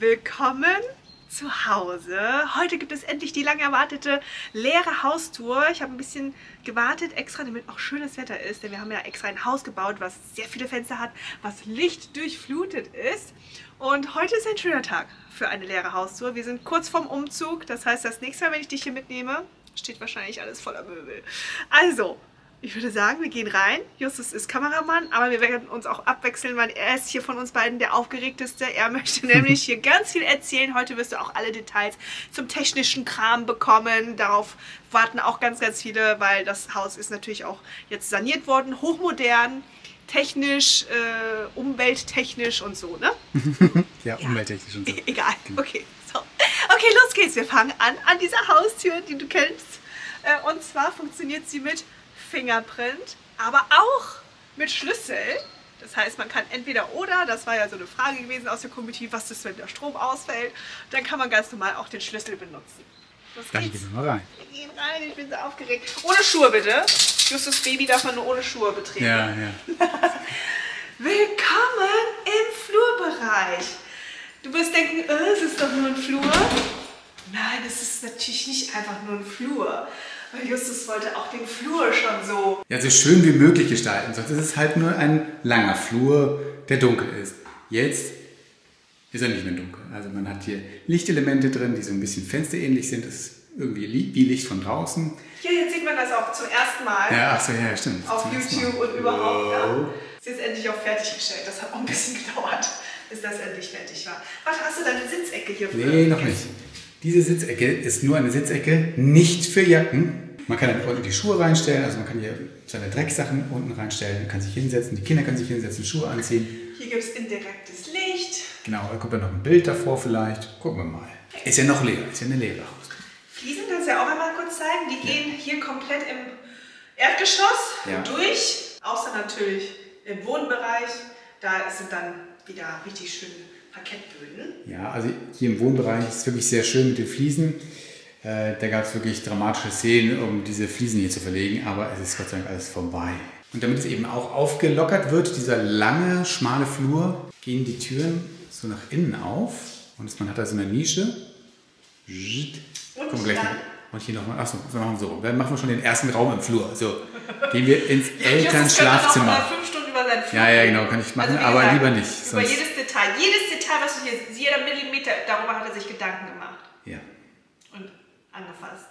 Willkommen zu Hause. Heute gibt es endlich die lang erwartete leere Haustour. Ich habe ein bisschen gewartet, extra damit auch schönes Wetter ist, denn wir haben ja extra ein Haus gebaut, was sehr viele Fenster hat, was lichtdurchflutet ist. Und heute ist ein schöner Tag für eine leere Haustour. Wir sind kurz vorm Umzug, das heißt, das nächste Mal, wenn ich dich hier mitnehme, steht wahrscheinlich alles voller Möbel. Also, ich würde sagen, wir gehen rein. Justus ist Kameramann, aber wir werden uns auch abwechseln, weil er ist hier von uns beiden der aufgeregteste. Er möchte nämlich hier ganz viel erzählen. Heute wirst du auch alle Details zum technischen Kram bekommen. Darauf warten auch ganz, ganz viele, weil das Haus ist natürlich auch jetzt saniert worden, hochmodern, technisch, äh, umwelttechnisch und so, ne? ja, umwelttechnisch und so. Egal, okay. So. Okay, los geht's. Wir fangen an an dieser Haustür, die du kennst. Äh, und zwar funktioniert sie mit Fingerprint, aber auch mit Schlüssel. Das heißt, man kann entweder oder, das war ja so eine Frage gewesen aus der Community, was ist, wenn der Strom ausfällt, dann kann man ganz normal auch den Schlüssel benutzen. Los dann geht's. gehen wir mal rein. Wir gehen rein, ich bin so aufgeregt. Ohne Schuhe bitte. Justus Baby darf man nur ohne Schuhe betreten. Ja, ja. Willkommen im Flurbereich. Du wirst denken, äh, es ist doch nur ein Flur. Nein, es ist natürlich nicht einfach nur ein Flur. Weil Justus wollte auch den Flur schon so. Ja, so schön wie möglich gestalten. Sonst ist es halt nur ein langer Flur, der dunkel ist. Jetzt ist er nicht mehr dunkel. Also man hat hier Lichtelemente drin, die so ein bisschen fensterähnlich sind. Das ist irgendwie wie Licht von draußen. Hier, jetzt sieht man das auch zum ersten Mal. Ja, ach so, ja, stimmt. Auf YouTube und überhaupt. Wow. Ja. Ist jetzt endlich auch fertiggestellt. Das hat auch ein bisschen gedauert, bis das endlich fertig war. Warte, hast du deine Sitzecke hier? Nee, noch nicht. Diese Sitzecke ist nur eine Sitzecke, nicht für Jacken. Man kann dann unten die Schuhe reinstellen, also man kann hier seine Drecksachen unten reinstellen, kann sich hinsetzen, die Kinder können sich hinsetzen, Schuhe anziehen. Hier gibt es indirektes Licht. Genau, da kommt dann noch ein Bild davor vielleicht. Gucken wir mal. Ist ja noch leer, ist ja eine leere Haus. Fliesen kannst du ja auch einmal kurz zeigen. Die ja. gehen hier komplett im Erdgeschoss ja. durch, außer natürlich im Wohnbereich. Da sind dann wieder richtig schöne Parkettböden. Ja, also hier im Wohnbereich ist es wirklich sehr schön mit den Fliesen. Äh, da gab es wirklich dramatische Szenen, um diese Fliesen hier zu verlegen, aber es ist Gott sei Dank alles vorbei. Und damit es eben auch aufgelockert wird, dieser lange, schmale Flur, gehen die Türen so nach innen auf und man hat da so eine Nische. Und, gleich und hier nochmal, achso, wir machen so. Dann machen wir schon den ersten Raum im Flur. So, gehen wir ins Elternschlafzimmer. Ja, ja, genau, kann ich machen, also aber lieber nicht. Über jedes Detail, jedes Detail, was du hier siehst, jeder Millimeter, darüber hat er sich Gedanken gemacht. Ja. Und angefasst.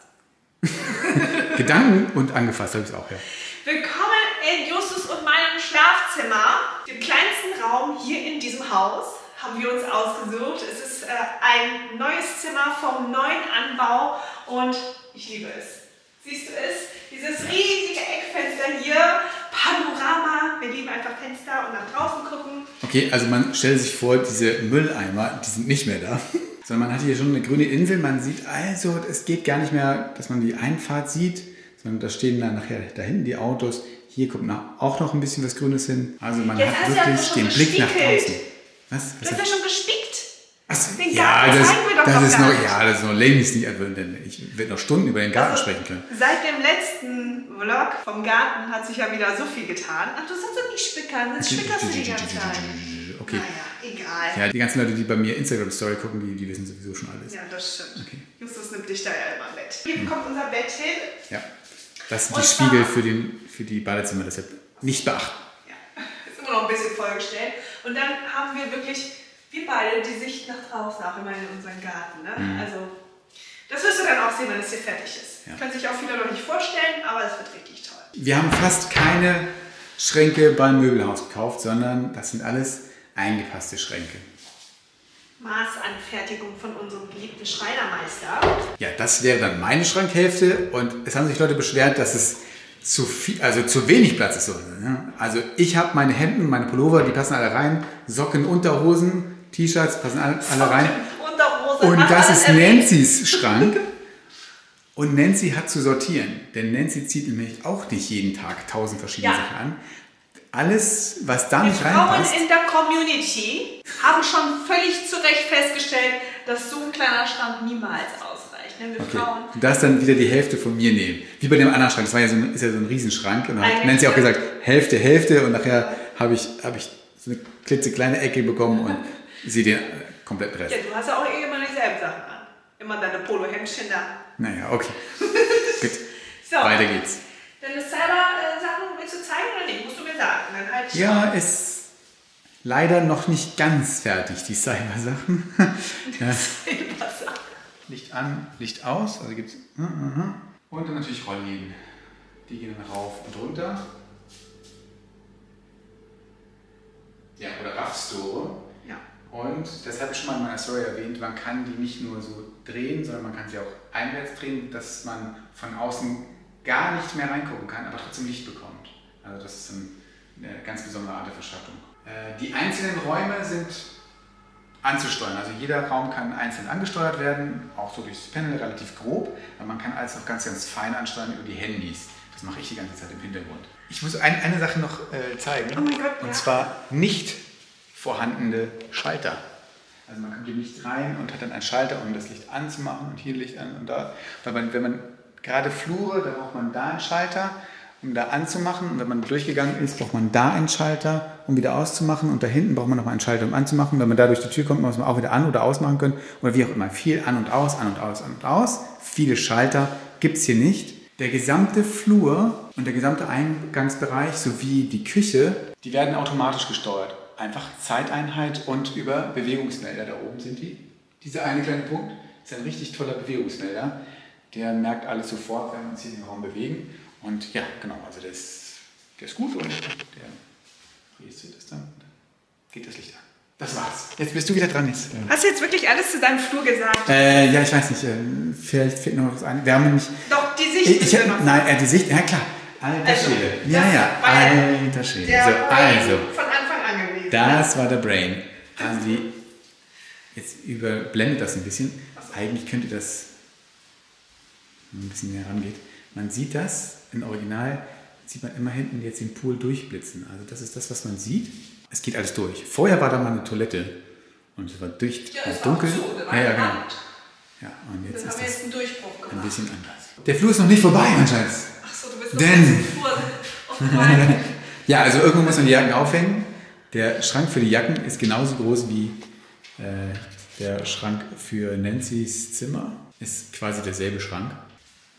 Gedanken und angefasst habe ich es auch, ja. Willkommen in Justus und meinem Schlafzimmer, dem kleinsten Raum hier in diesem Haus haben wir uns ausgesucht. Es ist äh, ein neues Zimmer vom neuen Anbau und ich liebe es. Siehst du es? Dieses riesige Eckfenster hier, Panorama. Wir lieben einfach Fenster und nach draußen gucken. Okay, also man stellt sich vor, diese Mülleimer, die sind nicht mehr da. Sondern man hat hier schon eine grüne Insel. Man sieht also, es geht gar nicht mehr, dass man die Einfahrt sieht, sondern da stehen dann nachher da hinten die Autos. Hier kommt auch noch ein bisschen was Grünes hin. Also man Jetzt hat wirklich den Blick nach draußen. Was? Was du hast ja schon gespickt. Achso, ja, das, das ist noch, ja, das ist noch längst nicht ich werde noch Stunden über den Garten also, sprechen können. Seit dem letzten Vlog vom Garten hat sich ja wieder so viel getan. Ach, du sollst doch nicht spickern, sonst spickerst du die ganze Zeit. Okay. Naja, egal. Ja, die ganzen Leute, die bei mir Instagram-Story gucken, die, die wissen sowieso schon alles. Ja, das stimmt. Okay. Justus nimmt dich da ja immer mit. Hier kommt unser Bett hin. Ja. Das sind die Spiegel für, den, für die Badezimmer, deshalb nicht beachten. Ja, ist immer noch ein bisschen vollgestellt. Und dann haben wir wirklich wir beide die Sicht nach draußen, auch immer in unseren Garten. Ne? Mhm. Also, das wirst du dann auch sehen, wenn es hier fertig ist. Ja. Können sich auch viele noch nicht vorstellen, aber es wird richtig toll. Wir haben fast keine Schränke beim Möbelhaus gekauft, sondern das sind alles eingepasste Schränke. Maßanfertigung von unserem geliebten Schreinermeister. Ja, das wäre dann meine Schrankhälfte und es haben sich Leute beschwert, dass es zu viel, also zu wenig Platz ist. Ne? Also ich habe meine Hemden, meine Pullover, die passen alle rein, Socken, Unterhosen, T-Shirts passen alle, alle rein. Und das ist Nancy's Schrank. Und Nancy hat zu sortieren, denn Nancy zieht nämlich auch nicht jeden Tag tausend verschiedene ja. Sachen an. Alles, was da nicht reinpasst. Frauen in der Community haben schon völlig zu Recht festgestellt, dass so ein kleiner Schrank niemals ausreicht. Ne? okay. Frauen. Du darfst dann wieder die Hälfte von mir nehmen. Wie bei dem anderen Schrank. Das war ja so ein, ist ja so ein Riesenschrank. Und dann hat Nancy auch gesagt, Hälfte, Hälfte. Und nachher habe ich, hab ich so eine klitzekleine Ecke bekommen und sie den kompletten Rest. Ja, du hast ja auch immer dieselben Sachen an. Immer deine Polohemdchen da. Naja, okay. Gut, So, weiter geht's. deine Cyber-Sachen willst du zeigen oder nicht? Musst du mir sagen. Dann halt Ja, ist leider noch nicht ganz fertig, die Cyber-Sachen. ja. Wasser. Licht an, Licht aus, also gibt's. Und dann natürlich Rollläden. Die gehen dann rauf und runter. Ja, oder Raffstore. Und das habe ich schon mal in meiner Story erwähnt, man kann die nicht nur so drehen, sondern man kann sie auch einwärts drehen, dass man von außen gar nicht mehr reingucken kann, aber trotzdem Licht bekommt. Also das ist ein, eine ganz besondere Art der Verschattung. Äh, die einzelnen Räume sind anzusteuern. Also jeder Raum kann einzeln angesteuert werden, auch so durchs Panel relativ grob, aber man kann alles auch ganz, ganz fein ansteuern über die Handys. Das mache ich die ganze Zeit im Hintergrund. Ich muss ein, eine Sache noch äh, zeigen. Oh mein Gott, Und ja. zwar nicht vorhandene Schalter. Also man kommt hier nicht rein und hat dann einen Schalter, um das Licht anzumachen und hier Licht an und da. Weil man, wenn man gerade Flure, da braucht man da einen Schalter, um da anzumachen. Und wenn man durchgegangen ist, braucht man da einen Schalter, um wieder auszumachen. Und da hinten braucht man nochmal einen Schalter, um anzumachen. Wenn man da durch die Tür kommt, muss man auch wieder an- oder ausmachen können. Oder wie auch immer. Viel an und aus, an und aus, an und aus. Viele Schalter gibt es hier nicht. Der gesamte Flur und der gesamte Eingangsbereich sowie die Küche, die werden automatisch gesteuert. Einfach Zeiteinheit und über Bewegungsmelder. Da oben sind die. Dieser eine kleine Punkt ist ein richtig toller Bewegungsmelder. Der merkt alles sofort, wenn wir uns hier den Raum bewegen. Und ja, genau, also der ist, der ist gut und der registriert das dann. und Geht das Licht an. Das war's. Jetzt bist du wieder dran. Jetzt. Hast du jetzt wirklich alles zu deinem Flur gesagt? Äh, ja, ich weiß nicht. Äh, vielleicht fehlt noch was ein. Wir haben nämlich. Doch, die Sicht Ich, ich nein, äh, die Sicht, ja klar. Alter Also, Schwede. Ja, ja, alter Schwede. Der So, also, von Anfang an gewesen. Das war der Brain. Also die, jetzt überblendet das ein bisschen. Eigentlich könnte das, wenn man ein bisschen näher rangeht, man sieht das im Original, sieht man immer hinten jetzt den Pool durchblitzen. Also das ist das, was man sieht. Es geht alles durch. Vorher war da mal eine Toilette und es war durch, Ja, war ist dunkel. auch so, war ja, ja, genau. Ja, und jetzt Dann ist haben wir das jetzt einen Durchbruch ein bisschen anders. Der Flur ist noch nicht vorbei, mein Schatz. Achso, du bist noch Denn-. Oh nein. Ja, also irgendwo muss man die Jacken aufhängen. Der Schrank für die Jacken ist genauso groß wie äh, der Schrank für Nancy's Zimmer. Ist quasi derselbe Schrank.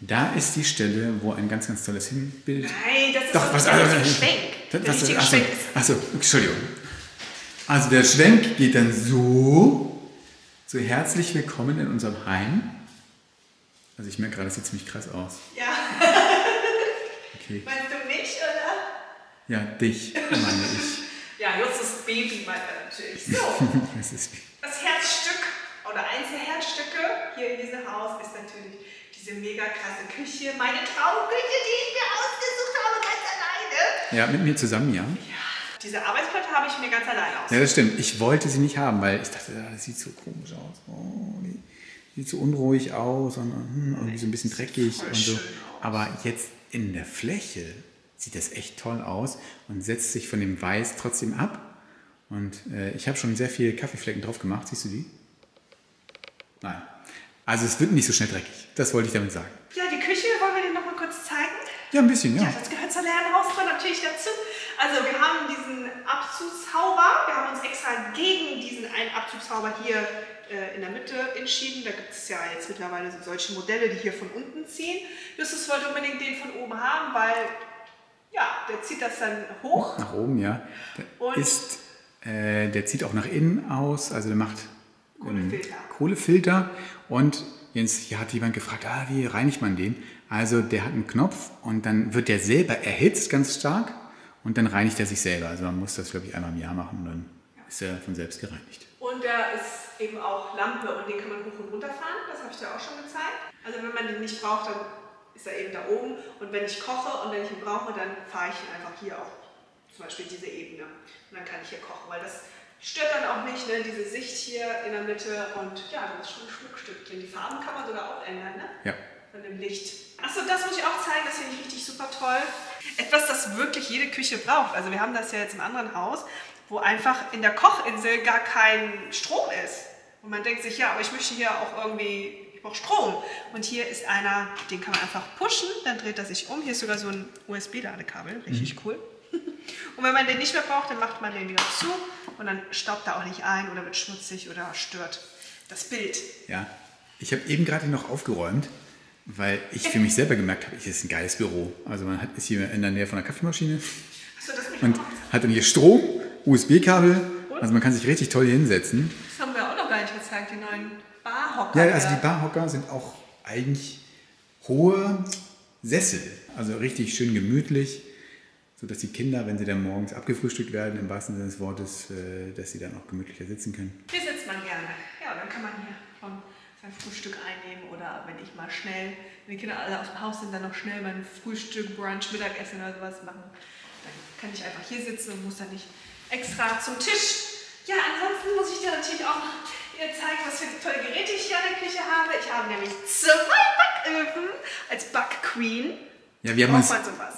Da ist die Stelle, wo ein ganz, ganz tolles Hinbild. Nein, das ist Doch, was der also, richtige Schwenk. Der was, richtige achso, Schwenk achso, Entschuldigung. Also der Schwenk geht dann so, so herzlich willkommen in unserem Heim. Also ich merke gerade, das sieht ziemlich krass aus. Ja, Okay. meinst du mich, oder? Ja, dich meine ich. Ja, Justus Baby meint er natürlich. So, Das ist Herzstück oder eins der Herzstücke hier in diesem Haus ist natürlich diese mega krasse Küche. Meine Traumküche, die ich mir ausgesucht habe, ganz alleine. ja, mit mir zusammen, ja. Diese Arbeitsplatte habe ich mir ganz alleine Ja, ausgesucht. das stimmt. Ich wollte sie nicht haben, weil ich dachte, ja, das sieht so komisch aus. Oh, die sieht so unruhig aus und hm, irgendwie so ein bisschen dreckig und so. Aber jetzt in der Fläche sieht das echt toll aus und setzt sich von dem Weiß trotzdem ab. Und äh, ich habe schon sehr viele Kaffeeflecken drauf gemacht. Siehst du die? Nein. Also es wird nicht so schnell dreckig. Das wollte ich damit sagen. Ja, die Küche wollen wir dir noch mal kurz zeigen. Ja, ein bisschen, Ja, ja. das gehört zur Lernhausfrau natürlich dazu. Also wir haben diesen Abzugshauber. Wir haben uns extra gegen diesen einen Abzugshauber hier äh, in der Mitte entschieden. Da gibt es ja jetzt mittlerweile so solche Modelle, die hier von unten ziehen. Justus wollte unbedingt den von oben haben, weil ja, der zieht das dann hoch. Nach oben, ja. Der Und- ist, äh, der zieht auch nach innen aus, also der macht Kohlefilter. Kohlefilter. Und Jens, hier hat jemand gefragt, ah, wie reinigt man den? Also der hat einen Knopf und dann wird der selber erhitzt ganz stark und dann reinigt er sich selber. Also man muss das, glaube ich, einmal im Jahr machen und dann ist er von selbst gereinigt. Und da ist eben auch Lampe und den kann man hoch und runter fahren. Das habe ich dir auch schon gezeigt. Also wenn man den nicht braucht, dann ist er eben da oben. Und wenn ich koche und wenn ich ihn brauche, dann fahre ich ihn einfach hier auch zum Beispiel diese Ebene. Und dann kann ich hier kochen, weil das stört dann auch nicht, ne? diese Sicht hier in der Mitte. Und ja, das ist schon ein Schmuckstückchen. Die Farben kann man sogar auch ändern, ne? Ja. Von dem Licht. Achso, das muss ich auch zeigen, das finde ich richtig super toll. Etwas, das wirklich jede Küche braucht. Also wir haben das ja jetzt im anderen Haus, wo einfach in der Kochinsel gar kein Strom ist. Und man denkt sich, ja, aber ich möchte hier auch irgendwie, brauche Strom. Und hier ist einer, den kann man einfach pushen, dann dreht er sich um. Hier ist sogar so ein USB-Ladekabel, richtig cool. Und wenn man den nicht mehr braucht, dann macht man den wieder zu und dann staubt er auch nicht ein oder wird schmutzig oder stört das Bild. Ja, ich habe eben gerade noch aufgeräumt, weil ich für mich selber gemerkt habe, es ist ein geiles Büro. Also man hat, ist hier in der Nähe von der Kaffeemaschine das und mitgebracht? hat dann hier Strom, USB-Kabel. Also man kann sich richtig toll hier hinsetzen. Das haben wir auch noch gar nicht gezeigt, die neuen Barhocker. Ja, also die. Barhocker sind auch eigentlich hohe Sessel. Also richtig schön gemütlich, sodass die Kinder, wenn sie dann morgens abgefrühstückt werden, im wahrsten Sinne des Wortes, äh, dass sie dann auch gemütlicher sitzen können. Hier sitzt man gerne. Ja, dann kann man hier schon sein Frühstück einnehmen oder wenn ich mal schnell, wenn die Kinder alle aus dem Haus sind, dann noch schnell mein Frühstück, Brunch, Mittagessen oder sowas machen. Dann kann ich einfach hier sitzen und muss dann nicht extra zum Tisch. Ja, ansonsten muss ich dir natürlich auch hier zeigen, was für tolle Geräte ich hier in der Küche habe. Ich habe nämlich zwei Backöfen als Backqueen. Ja, wir haben uns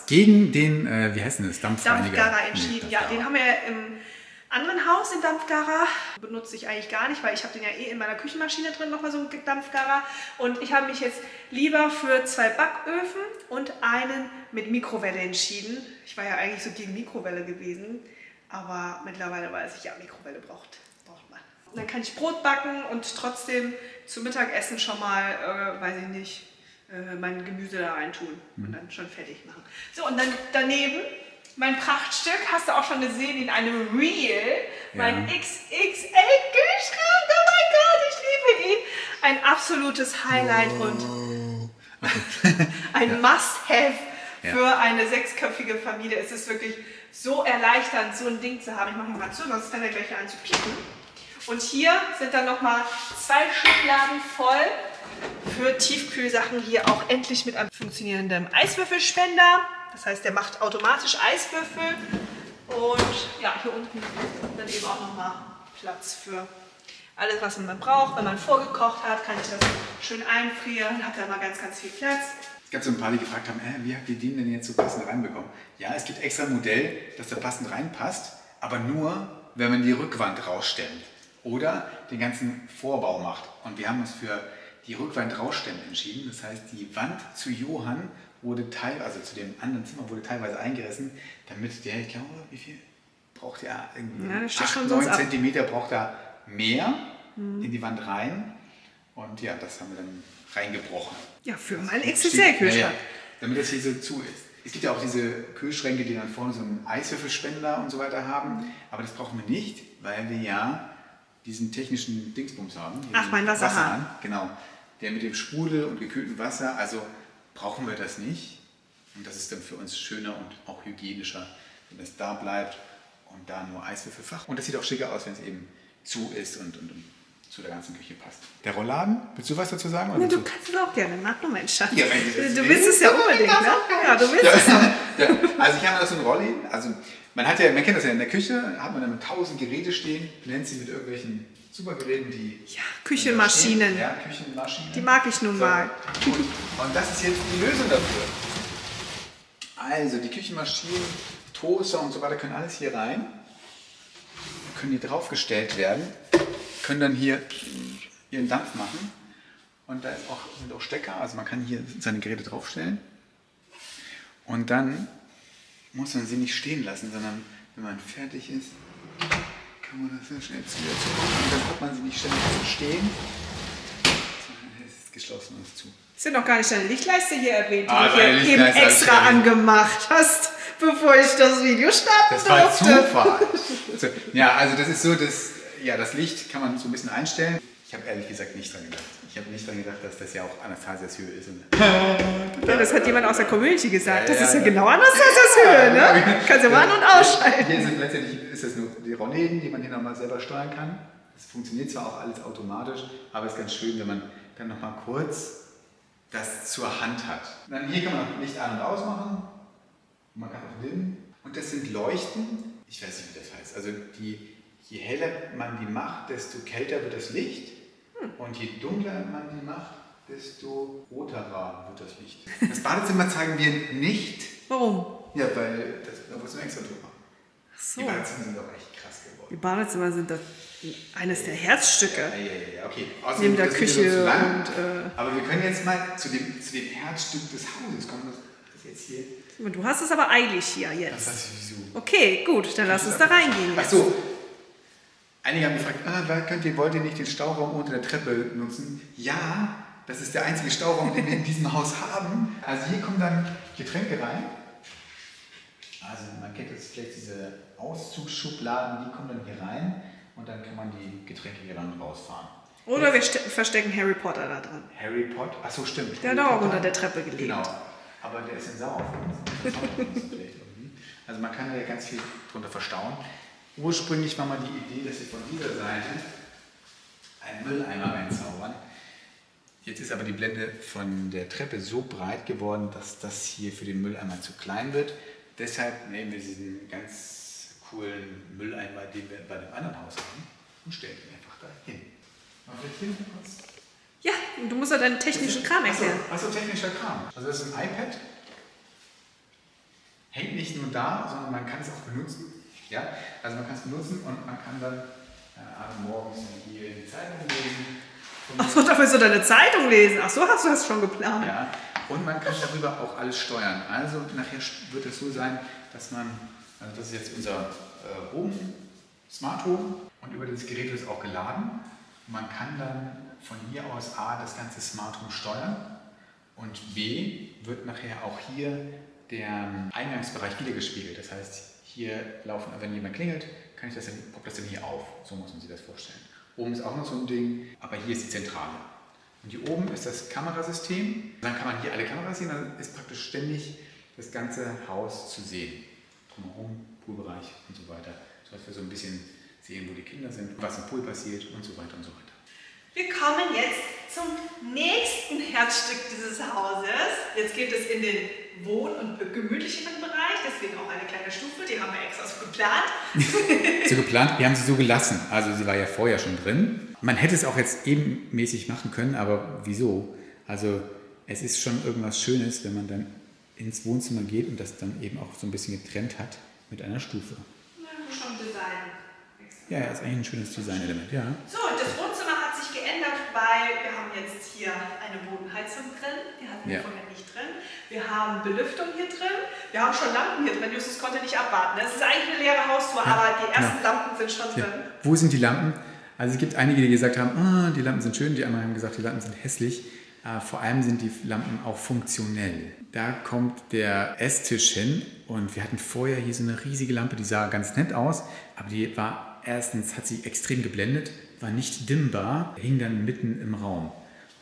gegen den, äh, wie heißt denn das, Dampfreiniger? Dampfgarer entschieden. Nee, Ja, den haben wir im anderen Haus, den Dampfgarer. Benutze ich eigentlich gar nicht, weil ich habe den ja eh in meiner Küchenmaschine drin, nochmal so einen Dampfgarer. Und ich habe mich jetzt lieber für zwei Backöfen und einen mit Mikrowelle entschieden. Ich war ja eigentlich so gegen Mikrowelle gewesen, aber mittlerweile weiß ich, ja, Mikrowelle braucht, dann kann ich Brot backen und trotzdem zum Mittagessen schon mal, äh, weiß ich nicht, äh, mein Gemüse da reintun und dann schon fertig machen. So, und dann daneben mein Prachtstück, hast du auch schon gesehen, in einem Reel, mein Ja. XXL-Kühlschrank, oh mein Gott, ich liebe ihn. Ein absolutes Highlight und ein Must-Have Ja. für eine sechsköpfige Familie. Es ist wirklich so erleichternd, so ein Ding zu haben. Ich mache ihn mal zu, sonst fängt er gleich an zu piepen. Und hier sind dann nochmal zwei Schubladen voll für Tiefkühlsachen. Hier auch endlich mit einem funktionierenden Eiswürfelspender. Das heißt, der macht automatisch Eiswürfel. Und ja, hier unten dann eben auch nochmal Platz für alles, was man braucht. Wenn man vorgekocht hat, kann ich das schön einfrieren. Hat da mal ganz, ganz viel Platz. Es gab so ein paar, die gefragt haben, äh, wie habt ihr den denn jetzt so passend reinbekommen? Ja, es gibt extra ein Modell, das da passend reinpasst, aber nur, wenn man die Rückwand rausstemmt oder den ganzen Vorbau macht. Und wir haben uns für die Rückwand rausstemmen entschieden. Das heißt, die Wand zu Johann wurde teilweise, also zu dem anderen Zimmer wurde teilweise eingerissen, damit der, ich glaube, wie viel braucht er? Irgendwie Ja, das steht 8, schon 9 sonst ab. Zentimeter braucht er mehr in die Wand rein. Und ja, das haben wir dann reingebrochen. Ja, für meinen Ja, XXL-Kühlschrank. ja, damit das hier so zu ist. Es gibt ja auch diese Kühlschränke, die dann vorne so einen Eiswürfelspender und so weiter haben. Aber das brauchen wir nicht, weil wir ja diesen technischen Dingsbums haben. Ach, mein Wasserhahn. Genau. Der mit dem Sprudel und gekühltem Wasser. Also brauchen wir das nicht. Und das ist dann für uns schöner und auch hygienischer, wenn es da bleibt und da nur Eiswürfelfach. Und das sieht auch schicker aus, wenn es eben zu ist und, und, und zu der ganzen Küche passt. Der Rollladen, willst du was dazu sagen? oder Ja, du willst kannst es auch gerne machen, Mensch. Schatz. Ja, wenn du das willst. es ja unbedingt, ne? Ja, du willst es. ja, ja, also ich habe da so ein Rolli. Also man hat ja, man kennt das ja in der Küche, hat man dann tausend Geräte stehen, nennt sie mit irgendwelchen Supergeräten, die Ja, Küchenmaschinen. Ja, Küchenmaschinen. Die mag ich nun So. mal. Und, und das ist jetzt die Lösung dafür. Also die Küchenmaschinen, Toaster und so weiter können alles hier rein, können hier draufgestellt werden, können dann hier ihren Dampf machen. Und da auch, sind auch Stecker, also man kann hier seine Geräte draufstellen. Und dann muss man sie nicht stehen lassen, sondern wenn man fertig ist, kann man das sehr schnell zu wieder zurück. Und dann hat man sie nicht ständig zu stehen, sondern es ist geschlossen und ist zu. Ist ja noch gar nicht deine Lichtleiste hier erwähnt, die Ah, du hier eben extra angemacht hast, bevor ich das Video starten Das war durfte. Zufall. So, ja, also das ist so, das, ja, das Licht kann man so ein bisschen einstellen. Ich habe ehrlich gesagt nicht dran gedacht. Ich habe nicht dran gedacht, dass das ja auch Anastasias Höhe ist. Ja, das hat jemand aus der Community gesagt. Ja, Das ja, ist ja ja. genau Anastasias Höhe, ne? Kannst du mal an- und ausschalten. Hier sind letztendlich ist das nur die Rollläden, die man hier nochmal selber steuern kann. Das funktioniert zwar auch alles automatisch, aber es ist ganz schön, wenn man dann nochmal kurz das zur Hand hat. Dann hier kann man auch Licht an- und ausmachen. Man kann auch dimmen. Und das sind Leuchten. Ich weiß nicht, wie das heißt. Also die, je heller man die macht, desto kälter wird das Licht. Und je dunkler man die macht, desto roterer wird das Licht. Das Badezimmer zeigen wir nicht. Warum? Ja, weil das, da muss man extra drüber. Ach so. Die Badezimmer sind doch echt krass geworden. Die Badezimmer sind das eines der Herzstücke. Ja, ja, ja, ja, okay. Außerdem Neben der das Küche lang. und, äh, Aber wir können jetzt mal zu dem, zu dem Herzstück des Hauses kommen. Das ist jetzt hier Du hast es aber eilig hier jetzt. Das heißt, wieso? Okay, gut, dann lass uns da reingehen Ach jetzt. so. Einige haben gefragt, ah, könnt ihr, wollt ihr nicht den Stauraum unter der Treppe nutzen? Ja, das ist der einzige Stauraum, den wir in diesem Haus haben. Also hier kommen dann Getränke rein. Also man kennt jetzt vielleicht diese Auszugsschubladen, die kommen dann hier rein und dann kann man die Getränke hier dann rausfahren. Oder wir ste- verstecken Harry Potter da drin. Harry Potter, ach so stimmt. Der hat auch unter der Treppe gelebt. Genau, aber der ist in sauer. Also man kann da ja ganz viel drunter verstauen. Ursprünglich war mal die Idee, dass wir von dieser Seite einen Mülleimer reinzaubern. Jetzt ist aber die Blende von der Treppe so breit geworden, dass das hier für den Mülleimer zu klein wird. Deshalb nehmen wir diesen ganz coolen Mülleimer, den wir bei dem anderen Haus haben, und stellen ihn einfach da hin. Machen wir jetzt hier noch kurz. Ja, und du musst ja deinen technischen Kram erklären. Achso, achso, technischer Kram. Also das ist ein iPad. Hängt nicht nur da, sondern man kann es auch benutzen. Ja? Also man kann es benutzen und man kann dann äh, morgens hier die Zeitung lesen. Achso, dafür soll deine Zeitung lesen. Ach so, hast du das schon geplant. ja, und man kann darüber auch alles steuern. Also nachher wird es so sein, dass man, also das ist jetzt unser äh, Home, Smart Home und über das Gerät wird es auch geladen. Man kann dann von hier aus A das ganze Smart Home steuern und B wird nachher auch hier der Eingangsbereich wiedergespiegelt. Das heißt, hier laufen, wenn jemand klingelt, kann ich das dann, poppt das dann hier auf. So muss man sich das vorstellen. Oben ist auch noch so ein Ding, aber hier ist die Zentrale. Und hier oben ist das Kamerasystem. Dann kann man hier alle Kameras sehen, dann ist praktisch ständig das ganze Haus zu sehen. Drumherum, Poolbereich und so weiter. So dass wir so ein bisschen sehen, wo die Kinder sind, was im Pool passiert und so weiter und so weiter. Wir kommen jetzt zum nächsten Herzstück dieses Hauses. Jetzt geht es in den Wohn- und gemütlicheren Bereich, deswegen auch eine kleine Stufe, die haben wir extra so geplant. so geplant, wir haben sie so gelassen. Also sie war ja vorher schon drin. Man hätte es auch jetzt ebenmäßig machen können, aber wieso? Also es ist schon irgendwas Schönes, wenn man dann ins Wohnzimmer geht und das dann eben auch so ein bisschen getrennt hat mit einer Stufe. Na, schon Design. Ja, ja, ist eigentlich ein schönes Designelement, ja. So, das Wohnzimmer hat sich geändert, weil wir haben jetzt hier eine Bodenheizung drin. Die hatten wir Ja. vorher. Wir haben Belüftung hier drin. Wir haben schon Lampen hier drin. Justus konnte nicht abwarten. Das ist eigentlich eine leere Haustür, aber die ersten Lampen sind schon Ja. drin. Wo sind die Lampen? Also es gibt einige, die gesagt haben, ah, die Lampen sind schön, die anderen haben gesagt, die Lampen sind hässlich. Äh, vor allem sind die Lampen auch funktionell. Da kommt der Esstisch hin und wir hatten vorher hier so eine riesige Lampe, die sah ganz nett aus, aber die war erstens, hat sie extrem geblendet, war nicht dimmbar, hing dann mitten im Raum.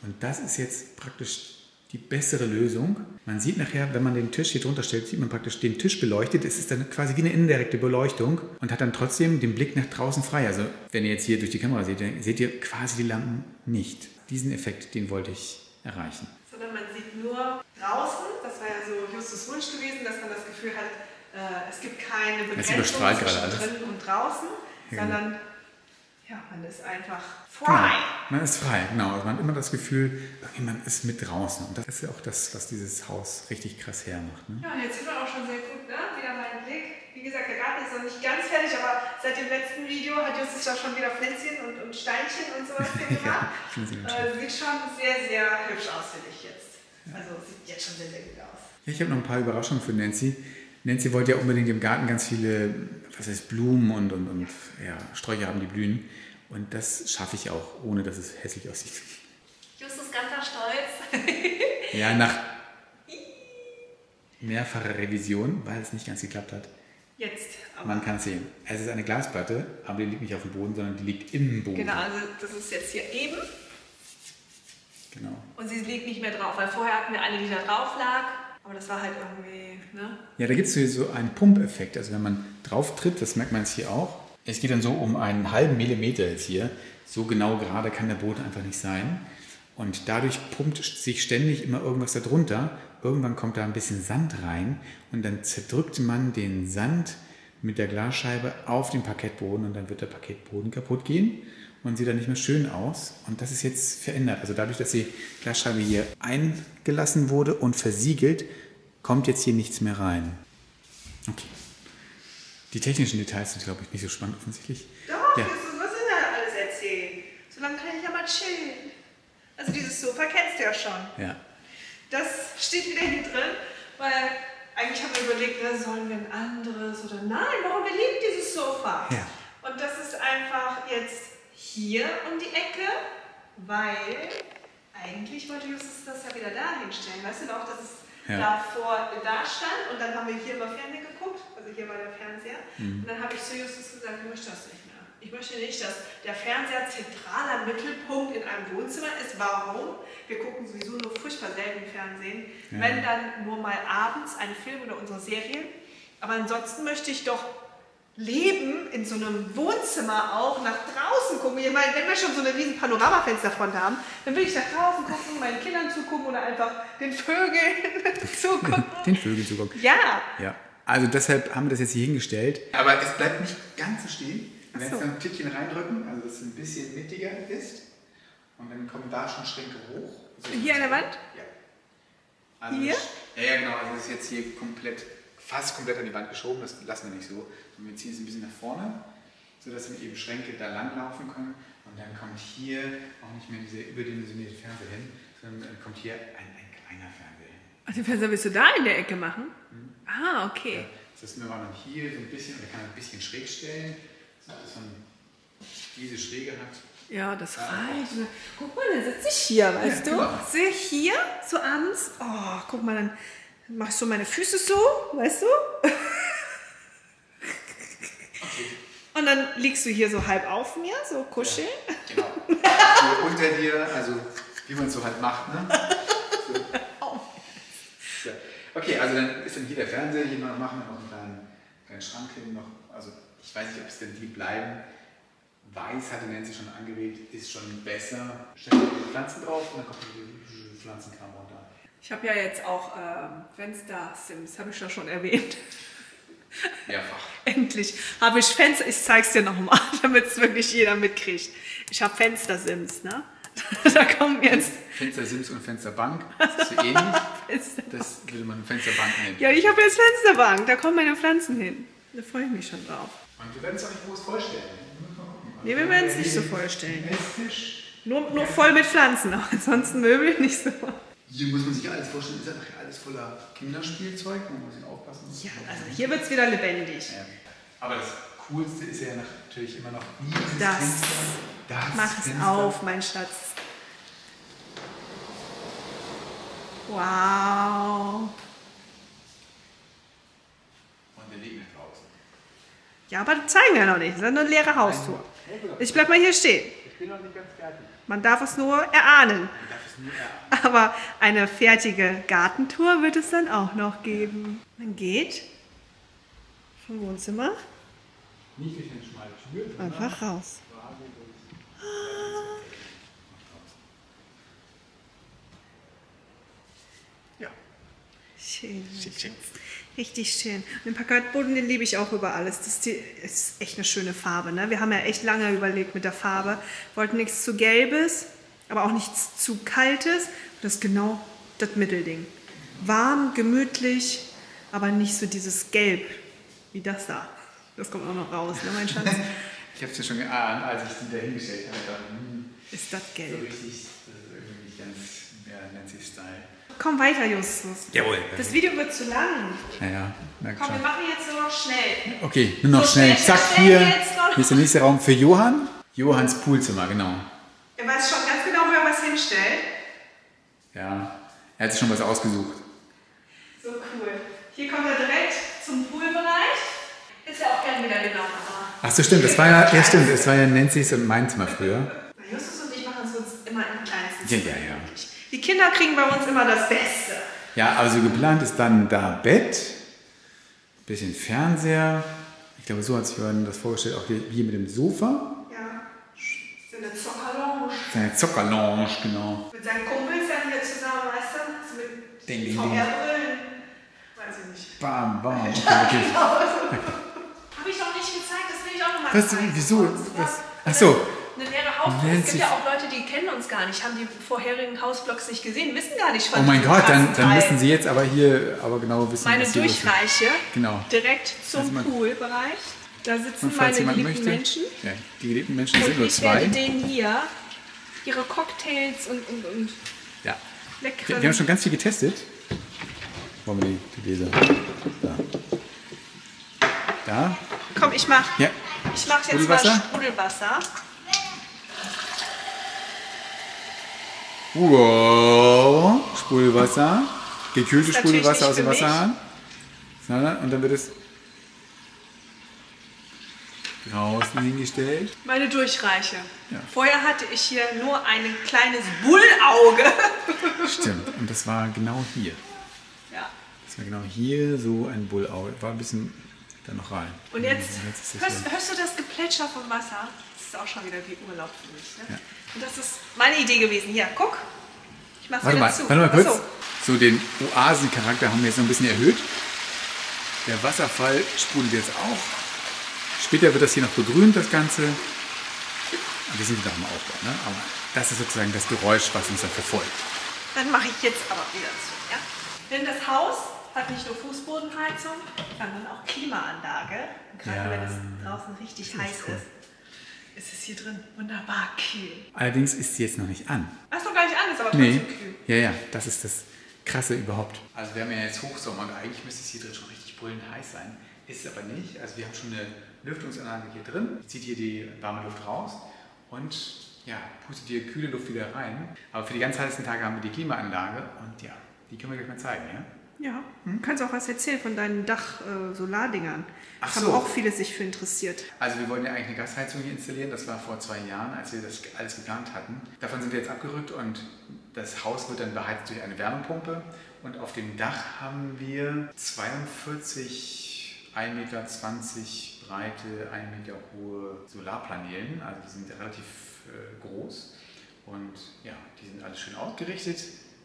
Und das ist jetzt praktisch die bessere Lösung. Man sieht nachher, wenn man den Tisch hier drunter stellt, sieht man praktisch den Tisch beleuchtet. Es ist dann quasi wie eine indirekte Beleuchtung und hat dann trotzdem den Blick nach draußen frei. Also wenn ihr jetzt hier durch die Kamera seht, seht ihr quasi die Lampen nicht. Diesen Effekt, den wollte ich erreichen. Sondern man sieht nur draußen, das war ja so Justus Wunsch gewesen, dass man das Gefühl hat, äh, es gibt keine Begrenzung zwischen drinnen und draußen, Ja, sondern ja, man ist einfach Genau. frei. Man ist frei, genau. Also man hat immer das Gefühl, irgendwie man ist mit draußen. Und das ist ja auch das, was dieses Haus richtig krass hermacht. Ne? Ja, und jetzt sieht man auch schon sehr gut, ne? Wieder mein Blick. Wie gesagt, der Garten ist noch nicht ganz fertig, aber seit dem letzten Video hat Justus ja schon wieder Pflänzchen und, und Steinchen und sowas gemacht. schön. äh, sieht schon sehr, sehr hübsch aus, finde ich jetzt. Also sieht jetzt schon sehr, sehr gut aus. Ja, ich habe noch ein paar Überraschungen für Nancy. Nancy wollte ja unbedingt im Garten ganz viele, was heißt Blumen und, und, und ja, Sträucher haben, die blühen. Und das schaffe ich auch, ohne dass es hässlich aussieht. Justus ganz stolz. Ja, nach mehrfacher Revision, weil es nicht ganz geklappt hat. Jetzt, aber. Man kann es sehen. Es ist eine Glasplatte, aber die liegt nicht auf dem Boden, sondern die liegt im Boden. Genau, also das ist jetzt hier eben Genau. und sie liegt nicht mehr drauf, weil vorher hatten wir eine, die da drauf lag, aber das war halt irgendwie, ne? Ja, da gibt es so einen Pumpeffekt. Also wenn man drauf tritt, das merkt man jetzt hier auch. Es geht dann so um einen halben Millimeter jetzt hier. So genau gerade kann der Boden einfach nicht sein. Und dadurch pumpt sich ständig immer irgendwas darunter. Irgendwann kommt da ein bisschen Sand rein und dann zerdrückt man den Sand mit der Glasscheibe auf den Parkettboden und dann wird der Parkettboden kaputt gehen und sieht dann nicht mehr schön aus. Und das ist jetzt verändert. Also dadurch, dass die Glasscheibe hier eingelassen wurde und versiegelt, kommt jetzt hier nichts mehr rein. Okay. Die technischen Details sind, glaube ich, nicht so spannend offensichtlich. Doch, Ja. Was ist denn alles erzählen? So lange kann ich ja mal chillen. Also dieses Sofa kennst du ja schon. Ja. Das steht wieder hier drin, weil Eigentlich haben wir überlegt, na, sollen wir ein anderes oder nein, warum wir lieben dieses Sofa. Ja. Und das ist einfach jetzt hier um die Ecke, weil eigentlich wollte Justus das ja wieder da hinstellen. Weißt du noch, dass es Ja. davor da stand und dann haben wir hier immer Fernsehen geguckt, also hier war der Fernseher. Mhm. Und dann habe ich zu Justus gesagt, ich möchte das nicht mehr. Ich möchte nicht, dass der Fernseher zentraler Mittelpunkt in einem Wohnzimmer ist. Warum? Wir gucken sowieso nur furchtbar selten Fernsehen. Ja. Wenn dann nur mal abends einen Film oder unsere Serien. Aber ansonsten möchte ich doch leben in so einem Wohnzimmer auch nach draußen gucken. Ich meine, wenn wir schon so eine riesen Panoramafensterfront haben, dann will ich nach draußen gucken, meinen Kindern zugucken oder einfach den Vögeln zugucken. Den Vögeln zugucken. Ja, Ja. Also deshalb haben wir das jetzt hier hingestellt. Aber es bleibt nicht ganz so stehen. Wir werden jetzt noch ein Tippchen reindrücken, also dass es ein bisschen mittiger ist. Und dann kommen da schon Schränke hoch. So Hier an der Wand? Ja. Also Hier? das- Ja, ja, genau. Also das ist jetzt hier komplett, fast komplett an die Wand geschoben. Das lassen wir nicht so. Wir ziehen es ein bisschen nach vorne, sodass wir eben Schränke da lang laufen können. Und dann kommt hier auch nicht mehr dieser überdimensionierte Fernseher hin, sondern dann kommt hier ein, ein kleiner Fernseher hin. Ach, den Fernseher willst du da in der Ecke machen? Ah, okay. Das ist nur mal hier so ein bisschen, oder kann ein bisschen schräg stellen, so dass man diese Schräge hat. Ja, das reicht. Guck mal, dann sitze ich hier, weißt Ja, du? genau. Sehe ich hier, so abends. Oh, guck mal, dann mache ich so meine Füße so, weißt du? Und dann liegst du hier so halb auf mir, so kuscheln. Genau. Hier unter dir, also wie man es so halt macht, ne? So. So. Okay, also dann ist dann hier der Fernseher, hier machen wir noch einen kleinen, kleinen Schrank hin, noch, also ich weiß nicht, ob es denn die bleiben. Weiß hatte Nancy schon angeregt, ist schon besser. Stellen wir die Pflanzen drauf und dann kommt die Pflanzenkram runter. Ich habe ja jetzt auch ähm, Fenster-Sims, habe ich ja schon erwähnt. Mehrfach. Endlich habe ich Fenster, ich zeig's dir nochmal, damit es wirklich jeder mitkriegt. Ich habe Fenster-Sims, ne? da kommen jetzt Fenstersims und Fensterbank, das ist so ähnlich. Fenster. Das würde man Fensterbank nennen. Ja, ich habe jetzt Fensterbank, da kommen meine Pflanzen hin. Da freue ich mich schon drauf. Und wir werden es auch nicht groß vorstellen. Nee, wir werden es nicht so vorstellen. Nur, nur voll mit Pflanzen, aber ansonsten Möbel nicht so. Hier muss man sich alles vorstellen, ist ja nachher alles voller Kinderspielzeug, man muss aufpassen. Ja, also hier wird es wieder lebendig. Ja. Aber das Coolste ist ja natürlich immer noch dieses Das. Fenster. Das Mach es Fenster. auf, mein Schatz. Wow. Und Weg nach draußen. Ja, aber das zeigen wir noch nicht. Das ist eine leere Haustour. Ich bleib mal hier stehen. Ich bin noch nicht ganz fertig. Man darf es nur erahnen. Man darf es nur erahnen. Aber eine fertige Gartentour wird es dann auch noch geben. Man geht vom Wohnzimmer Nicht durch eine schmale Tür, sondern einfach raus. durch. Ja. Schön. Richtig schön. Und den Parkettboden, den liebe ich auch über alles. Das ist, die, ist echt eine schöne Farbe. Ne? Wir haben ja echt lange überlegt mit der Farbe. Wollten nichts zu Gelbes, aber auch nichts zu Kaltes. Das ist genau das Mittelding. Warm, gemütlich, aber nicht so dieses Gelb wie das da. Das kommt auch noch raus, ne, mein Schatz? Ich habe es ja schon geahnt, als ich die da hingestellt habe. Hm, Ist das so gelb? richtig, das ist irgendwie nicht ganz ja, Nancy-Style. Komm weiter, Justus. Jawohl. Das Video wird zu lang. Naja, merkt Komm, wir schon. machen jetzt nur noch schnell. Okay, nur noch So schnell. schnell, Zack, hier. Hier ist der nächste Raum für Johann. Johanns Poolzimmer, genau. Er weiß schon ganz genau, wo er was hinstellt. Ja, er hat sich schon was ausgesucht. So cool. Hier kommt er direkt zum Poolbereich. Ist ja auch gern wieder genau. Ach so, stimmt. Das war ja, ja stimmt. Das war ja Nancy's und mein Zimmer früher. Justus und ich machen es uns immer im kleinsten. Ja, Zimmer ja, ja. Die Kinder kriegen bei uns immer das Beste. Ja, also geplant ist dann da Bett, bisschen Fernseher. Ich glaube, so hat sich Johann das vorgestellt. Auch hier, hier mit dem Sofa. Ja. So eine Zockerlounge. Seine Zockerlounge, genau. Mit seinen Kumpels dann hier zusammen, weißt du? So mit Ding, ding, ding. Weiß ich nicht. Bam, bam. Okay, okay. Habe ich noch nicht gezeigt, das will ich auch nochmal zeigen. wieso? Was? Ach so. Eine leere Hausblocks. Es gibt ja auch Leute, die kennen uns gar nicht, haben die vorherigen Hausblocks nicht gesehen, wissen gar nicht von Oh mein Gott, dann, dann müssen Sie jetzt aber hier aber genau wissen, Meine. Durchreiche Genau. direkt zum Also man- Poolbereich. Da sitzen Und meine geliebten möchte. Menschen. Ja, die geliebten Menschen sind Und nur ich werde zwei. denen hier ihre Cocktails und, und, und Ja. Wir, wir haben schon ganz viel getestet. Wollen wir die, die Gläser? Da. Da? Komm, ich mach. Ja. Ich mach jetzt mal Sprudelwasser? Wow. Sprudelwasser. Gekühltes Sprudelwasser aus dem. Wasserhahn. Und dann wird es draußen hingestellt. Meine Durchreiche. Ja. Vorher hatte ich hier nur ein kleines Bullauge. Stimmt. Und das war genau hier. ja. Das war genau hier so ein Bullauge. War ein bisschen da noch rein. Und jetzt, ist das hörst, hörst du das Geplätscher vom Wasser? Das ist auch schon wieder wie Urlaub für mich. Ne? Ja. Und das ist meine Idee gewesen. Hier, guck. Ich mach's Warte wieder mal, zu. warte mal kurz. Achso. So, den Oasencharakter haben wir jetzt noch ein bisschen erhöht. Der Wasserfall sprudelt jetzt auch. Später wird das hier noch begrünt, das Ganze. Wir sind noch im Aufbau, ne? aber das ist sozusagen das Geräusch, was uns dann verfolgt. Dann mache ich jetzt aber wieder zu. Ja? Denn das Haus hat nicht nur Fußbodenheizung, sondern auch Klimaanlage. Gerade Ja. wenn es draußen richtig heiß cool. ist, ist es hier drin wunderbar kühl. Allerdings ist sie jetzt noch nicht an. Das ist doch gar nicht anders, aber Nee, trotzdem kühl. ja, ja, das ist das Krasse überhaupt. Also wir haben ja jetzt Hochsommer und eigentlich müsste es hier drin schon richtig brüllend heiß sein. Ist es aber nicht. Also wir haben schon eine Lüftungsanlage hier drin, zieht hier die warme Luft raus und ja, pustet hier kühle Luft wieder rein. Aber für die ganz heißen Tage haben wir die Klimaanlage und ja, die können wir gleich mal zeigen, ja? Ja, du kannst auch was erzählen von deinen Dach-Solardingern. Ach haben so. auch viele sich für interessiert. Also wir wollten ja eigentlich eine Gasheizung hier installieren. Das war vor zwei Jahren, als wir das alles geplant hatten. Davon sind wir jetzt abgerückt und das Haus wird dann beheizt durch eine Wärmepumpe. Und auf dem Dach haben wir 42 1,20 Meter breite, 1 Meter hohe Solarpanelen. Also die sind relativ äh, groß. Und ja, die sind alles schön ausgerichtet.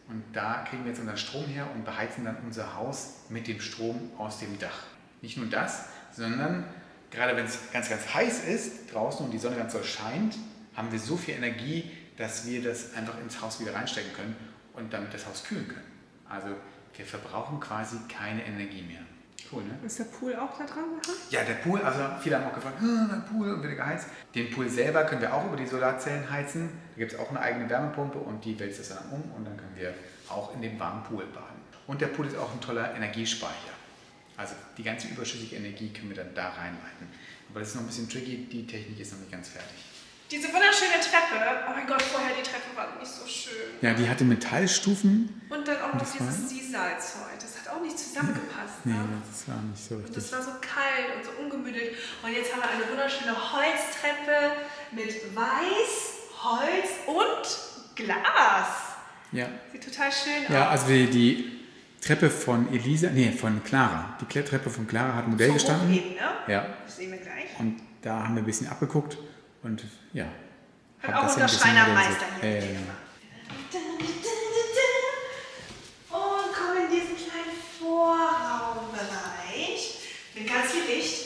Und da kriegen wir jetzt unseren Strom her und beheizen dann unser Haus mit dem Strom aus dem Dach. Nicht nur das, sondern gerade wenn es ganz, ganz heiß ist draußen und die Sonne ganz doll scheint, haben wir so viel Energie, dass wir das einfach ins Haus wieder reinstecken können und damit das Haus kühlen können. Also wir verbrauchen quasi keine Energie mehr. Cool, ne? Ist der Pool auch da dran? Aha. Ja, der Pool, also viele haben auch gefragt, "Hm, der Pool und wieder geheizt. Den Pool selber können wir auch über die Solarzellen heizen. Da gibt es auch eine eigene Wärmepumpe und die wälzt das dann um und dann können wir auch in dem warmen Pool baden. Und der Pool ist auch ein toller Energiespeicher. Also die ganze überschüssige Energie können wir dann da reinleiten. Aber das ist noch ein bisschen tricky, die Technik ist noch nicht ganz fertig. Diese wunderschöne Treppe. Oh mein Gott, vorher die Treppe war nicht so schön. Ja, die hatte Metallstufen. Und dann auch noch dieses Sisal-Zeug. Auch nicht zusammengepasst. Nee, ne? das war nicht so Und richtig. das war so kalt und so ungemütlich. Und jetzt haben wir eine wunderschöne Holztreppe mit Weiß, Holz und Glas. Ja. Sieht total schön Ja, aus. also die, die Treppe von Elisa, nee, von Clara. Die Kletttreppe von Clara hat Modell So gestanden. hochheben, ne? Ja. Das sehen wir gleich. Und da haben wir ein bisschen abgeguckt und ja. Hat auch unser Schreinermeister hier Ja, ja, ja. gemacht. Und kommen in diesen kleinen Vorraumbereich mit ganz viel Licht.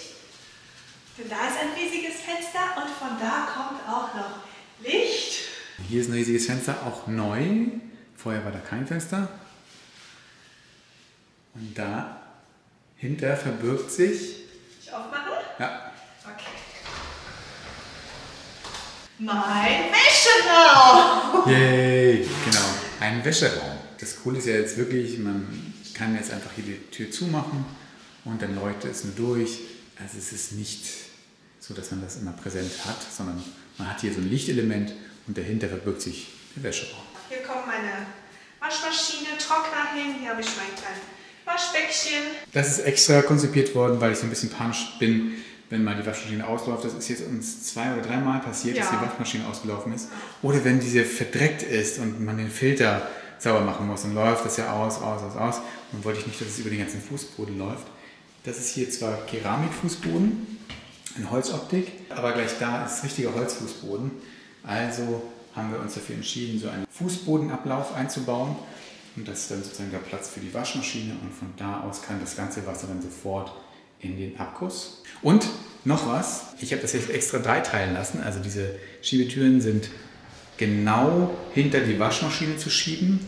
Denn da ist ein riesiges Fenster und von da kommt auch noch Licht. Hier ist ein riesiges Fenster, auch neu. Vorher war da kein Fenster. Und dahinter verbirgt sich, Ich aufmachen? ja, Okay. Mein Wäscheraum. yay, genau, ein Wäscheraum. Das Coole ist ja jetzt wirklich, man kann jetzt einfach hier die Tür zumachen und dann leuchtet es nur durch. Also es ist nicht so, dass man das immer präsent hat, sondern man hat hier so ein Lichtelement und dahinter verbirgt sich der Wäscheraum. Hier kommt meine Waschmaschine, Trockner hin. Hier habe ich mein kleines Waschbäckchen. Das ist extra konzipiert worden, weil ich so ein bisschen panisch bin, wenn mal die Waschmaschine ausläuft. Das ist jetzt uns zwei oder dreimal passiert, dass Ja. die Waschmaschine ausgelaufen ist. Oder wenn diese verdreckt ist und man den Filter sauber machen muss, dann läuft das ja aus, aus, aus, aus. Und wollte ich nicht, dass es über den ganzen Fußboden läuft. Das ist hier zwar Keramikfußboden, in Holzoptik, aber gleich da ist richtiger Holzfußboden. Also haben wir uns dafür entschieden, so einen Fußbodenablauf einzubauen. Und das ist dann sozusagen der Platz für die Waschmaschine und von da aus kann das ganze Wasser dann sofort in den Abguss. Und noch was, ich habe das jetzt extra dreiteilen lassen. Also diese Schiebetüren sind genau hinter die Waschmaschine zu schieben.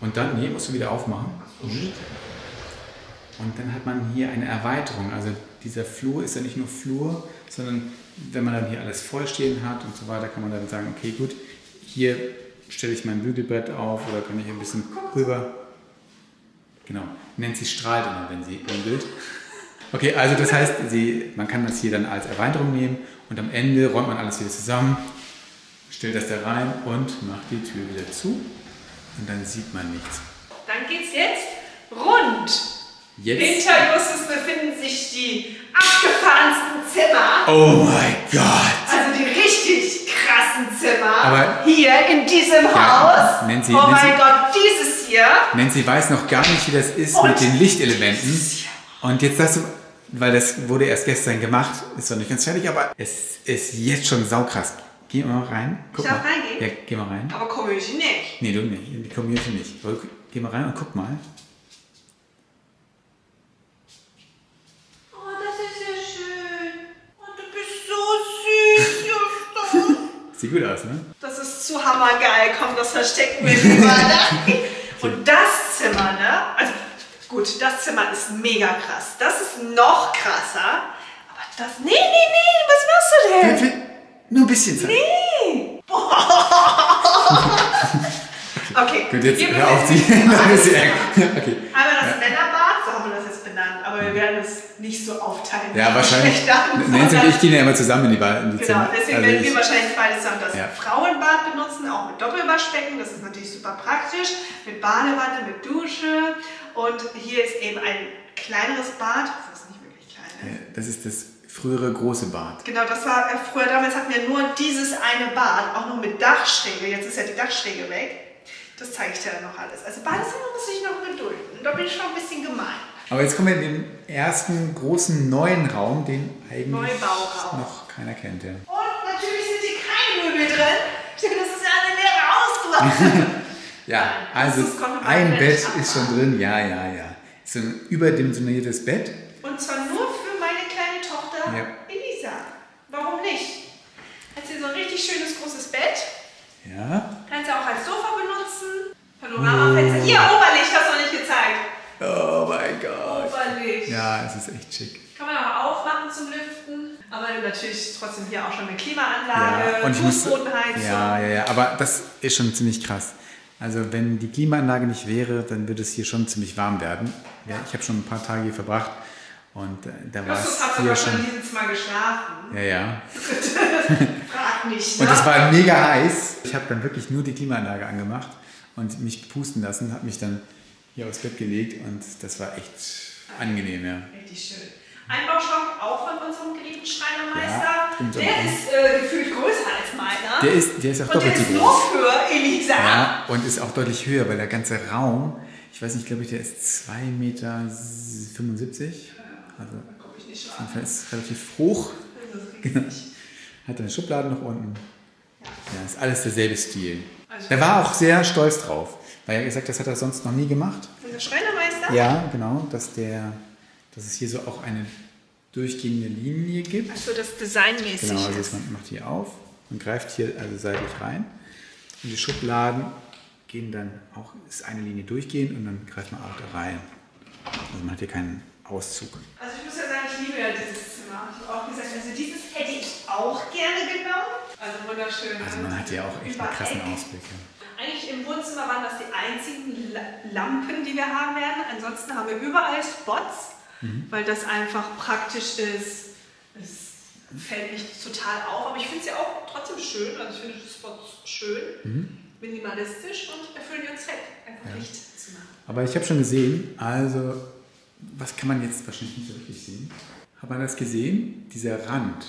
Und dann, hier musst du wieder aufmachen. Und dann hat man hier eine Erweiterung. Also dieser Flur ist ja nicht nur Flur, sondern wenn man dann hier alles vollstehen hat und so weiter, kann man dann sagen, okay, gut, hier stelle ich mein Bügelbrett auf oder kann ich ein bisschen rüber. Genau. Nancy strahlt immer, wenn sie bügelt. Okay, also das heißt, sie, man kann das hier dann als Erweiterung nehmen und am Ende räumt man alles wieder zusammen, stellt das da rein und macht die Tür wieder zu und dann sieht man nichts. Dann geht's jetzt rund. Jetzt. Hinter Justus befinden sich die abgefahrensten Zimmer. Oh mein Gott! Also die richtig krassen Zimmer. Aber- hier in diesem Ja, Haus. Nancy, oh Nancy- mein Gott, dieses hier. Nancy weiß noch gar nicht, wie das ist Und mit den Lichtelementen. Und jetzt sagst du, weil das wurde erst gestern gemacht, ist noch nicht ganz fertig, aber es ist jetzt schon saukrass. Geh mal rein. Guck Ich darf mal. reingehen? Ja, geh mal rein. Aber Community nicht. Nee, du nicht. Die Community nicht. Aber Geh mal rein und guck mal. Sieht gut aus, ne? Das ist zu hammergeil. Komm, das verstecken wir lieber. Ne? Und das Zimmer, ne? Also gut, das Zimmer ist mega krass. Das ist noch krasser. Aber das. Nee, nee, nee, was machst du denn? Nur ein bisschen Zeit. Nee. okay. Gut, jetzt hör auf, sie. okay. Einmal das Männerbad, so haben wir das jetzt benannt, aber wir werden es nicht so aufteilen. Ja, wahrscheinlich. Nancy und ich gehen ja immer zusammen in die, Ba- in die Genau, deswegen Also werden wir ich- wahrscheinlich beides sagen, das Ja. Frauenbad benutzen, auch mit Doppelwaschbecken, das ist natürlich super praktisch, mit Badewanne, mit Dusche und hier ist eben ein kleineres Bad, das ist nicht wirklich klein, ne? Ja, Das ist das frühere große Bad. Genau, das war äh, früher, damals hatten wir nur dieses eine Bad, auch noch mit Dachschräge, jetzt ist ja die Dachschräge weg. Das zeige ich dir dann noch alles. Also Badezimmer muss ich noch gedulden, da bin ich schon ein bisschen gemein. Aber jetzt kommen wir in den ersten großen neuen Raum, den eigentlich Neubauraum. noch keiner kennt. Ja. Und natürlich sind hier keine Möbel drin. Ich denke, das ist ja eine leere Haustür. Ja, also ein Bett ist schon drin, ja, ja, ja. Ist so ein überdimensioniertes Bett. Und zwar nur für meine kleine Tochter Ja. Elisa. Warum nicht? Hat sie so ein richtig schönes großes Bett. Ja. Kannst du auch als Sofa benutzen. Panoramafenster. Hier, Oberlicht Ja, es ist echt schick. Kann man aber aufmachen zum Lüften. Aber natürlich trotzdem hier auch schon eine Klimaanlage, Ja, und Fußbodenheizung. ja, ja, ja, aber das ist schon ziemlich krass. Also wenn die Klimaanlage nicht wäre, dann würde es hier schon ziemlich warm werden. Ja, ich habe schon ein paar Tage hier verbracht und äh, da war es hier schon schon. in diesem Zimmer geschlafen. Ja, ja. Frag nicht. Und ne? das war mega heiß. Ich habe dann wirklich nur die Klimaanlage angemacht und mich pusten lassen, habe mich dann hier aufs Bett gelegt und das war echt angenehm, ja. Richtig schön. Einbauschrank auch von unserem geliebten Schreinermeister. Ja, der ist äh, gefühlt größer als meiner. Der ist, der ist auch Und der doppelt so ist groß. noch höher, Elisa. Ja, und ist auch deutlich höher, weil der ganze Raum, ich weiß nicht, glaube ich, der ist 2,75 Meter. Also Guck ich nicht auf jeden ist relativ hoch. Ist Genau. Hat eine Schublade noch unten. Ja, ist alles derselbe Stil. Also- Der war auch sehr stolz drauf, weil er gesagt, das hat er sonst noch nie gemacht. Unser Schreinermeister? Ja, genau, dass, der, dass es hier so auch eine durchgehende Linie gibt. Also das designmäßig Genau, also ist. man macht hier auf und greift hier also seitlich rein. Und die Schubladen gehen dann auch, ist eine Linie durchgehend und dann greift man auch da rein. Also man hat hier keinen Auszug. Also ich muss ja sagen, ich liebe ja dieses Zimmer. Ich habe auch gesagt, also dieses hätte ich auch gerne genommen. Also wunderschön. Also man hat hier auch echt einen krassen. Ausblick. Ja. Eigentlich im Wohnzimmer waren das die einzigen La- Lampen, die wir haben werden. Ansonsten haben wir überall Spots, Mhm. weil das einfach praktisch ist. Es fällt nicht total auf, aber ich finde sie auch trotzdem schön. Also ich finde die Spots schön, Mhm. minimalistisch und erfüllen ihren Zweck, einfach Licht zu machen. Aber ich habe schon gesehen, also was kann man jetzt wahrscheinlich nicht so richtig sehen? Hat man das gesehen? Dieser Rand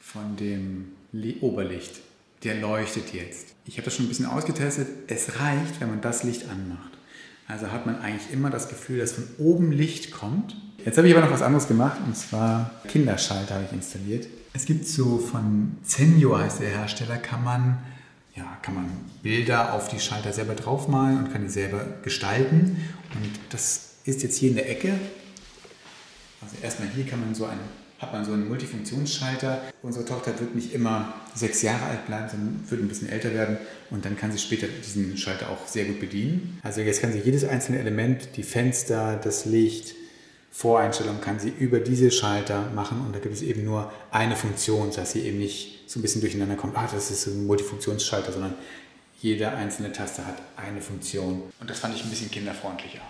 von dem Le Oberlicht, der leuchtet jetzt. Ich habe das schon ein bisschen ausgetestet. Es reicht, wenn man das Licht anmacht. Also hat man eigentlich immer das Gefühl, dass von oben Licht kommt. Jetzt habe ich aber noch was anderes gemacht und zwar Kinderschalter habe ich installiert. Es gibt so von Zenyo heißt der Hersteller, kann man ja, kann man Bilder auf die Schalter selber draufmalen und kann die selber gestalten. Und das ist jetzt hier in der Ecke. Also erstmal hier kann man so einen, hat man so einen Multifunktionsschalter. Unsere Tochter wird nicht immer sechs Jahre alt bleiben, sondern wird ein bisschen älter werden und dann kann sie später diesen Schalter auch sehr gut bedienen. Also jetzt kann sie jedes einzelne Element, die Fenster, das Licht, Voreinstellung kann sie über diese Schalter machen und da gibt es eben nur eine Funktion, dass sie eben nicht so ein bisschen durcheinander kommt, ah, das ist so ein Multifunktionsschalter, sondern jede einzelne Taste hat eine Funktion. Und das fand ich ein bisschen kinderfreundlicher.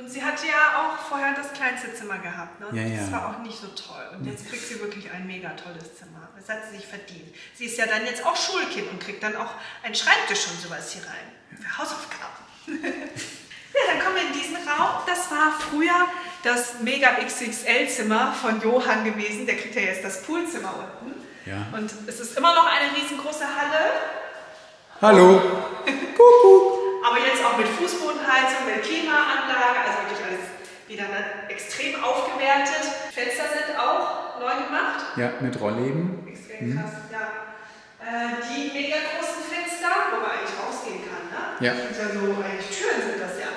Und sie hatte ja auch vorher das kleinste Zimmer gehabt. Ne? Ja, ja. Das war auch nicht so toll. Und jetzt kriegt sie wirklich ein mega tolles Zimmer. Das hat sie sich verdient. Sie ist ja dann jetzt auch Schulkind und kriegt dann auch einen Schreibtisch und sowas hier rein. Für Hausaufgaben. ja, dann kommen wir in diesen Raum. Das war früher das Mega XXL-Zimmer von Johann gewesen. Der kriegt ja jetzt das Poolzimmer unten. Ja. Und es ist immer noch eine riesengroße Halle. Hallo. Mit Fußbodenheizung, mit Klimaanlage, also wirklich alles wieder extrem aufgewertet. Fenster sind auch neu gemacht. Ja, mit Rollläden. Extrem krass, ja. Äh, die mega großen Fenster, wo man eigentlich rausgehen kann, ne? Ja. Das sind ja so eigentlich Türen sind das ja.